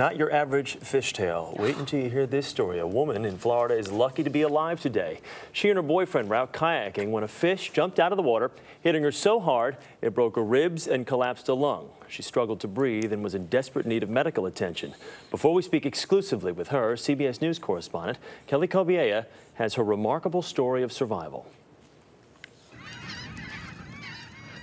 Not your average fishtail. Wait until you hear this story. A woman in Florida is lucky to be alive today. She and her boyfriend were out kayaking when a fish jumped out of the water, hitting her so hard it broke her ribs and collapsed a lung. She struggled to breathe and was in desperate need of medical attention. Before we speak exclusively with her, CBS News correspondent Kelly Cobiella has her remarkable story of survival.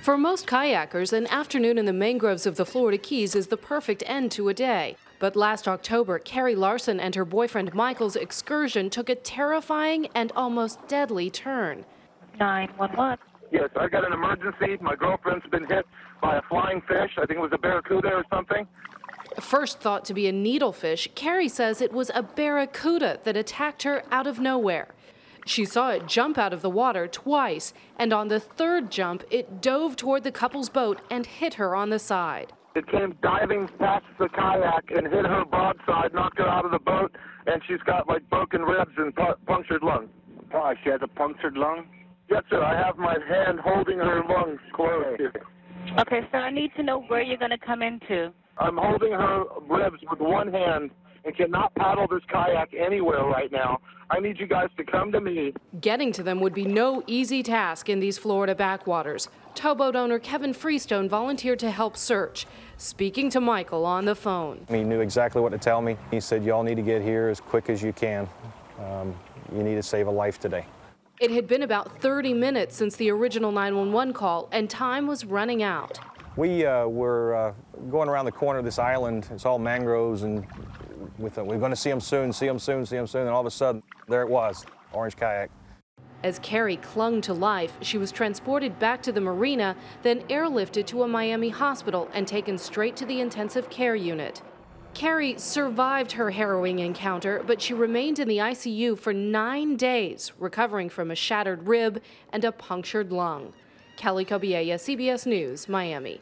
For most kayakers, an afternoon in the mangroves of the Florida Keys is the perfect end to a day. But last October, Karri Larson and her boyfriend Michael's excursion took a terrifying and almost deadly turn. 911. Yes, I got an emergency. My girlfriend's been hit by a flying fish. I think it was a barracuda or something. First thought to be a needlefish, Karri says it was a barracuda that attacked her out of nowhere. She saw it jump out of the water twice, and on the third jump, it dove toward the couple's boat and hit her on the side. It came diving past the kayak and hit her broadside, knocked her out of the boat, and she's got like broken ribs and pu punctured lung. Oh, she has a punctured lung? Yes, sir. I have my hand holding her lungs closed. Okay, sir, I need to know where you're going to come into. I'm holding her ribs with one hand and cannot paddle this kayak anywhere right now. I need you guys to come to me. Getting to them would be no easy task in these Florida backwaters. Towboat owner Kevin Freestone volunteered to help search, speaking to Michael on the phone. He knew exactly what to tell me. He said, y'all need to get here as quick as you can. Um, you need to save a life today. It had been about 30 minutes since the original 911 call, and time was running out. We uh, were uh, going around the corner of this island. It's all mangroves, and we thought we are going to see them soon, see them soon, see them soon. And all of a sudden, there it was, orange kayak. As Karri clung to life, she was transported back to the marina, then airlifted to a Miami hospital and taken straight to the intensive care unit. Karri survived her harrowing encounter, but she remained in the ICU for nine days, recovering from a shattered rib and a punctured lung. Kelly Cobiella, CBS News, Miami.